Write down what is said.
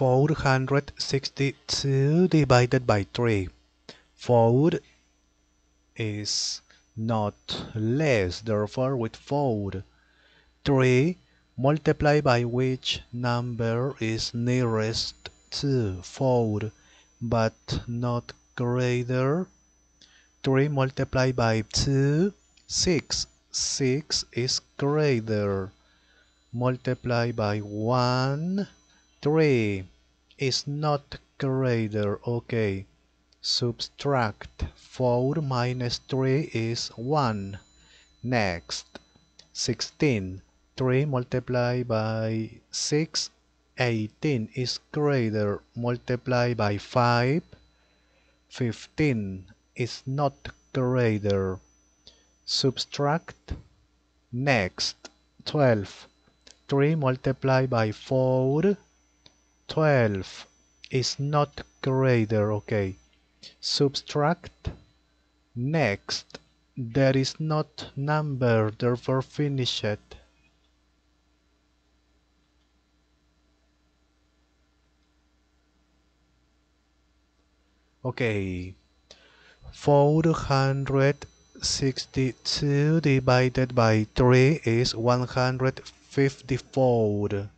462 divided by 3. 4 is not less, therefore with 4. 3 multiplied by which number is nearest to 4 but not greater. 3 multiplied by 2, 6. 6 is greater. Multiply by 1, 3 is not greater. Okay. Subtract 4 minus 3 is 1. Next, 16. 3 multiplied by 6, 18 is greater. Multiply by 5, 15 is not greater. Subtract. Next, 12. 3 multiplied by 4, 12 is not greater, okay. Subtract. Next, there is not number, therefore finish it. Okay, 462 divided by 3 is 154.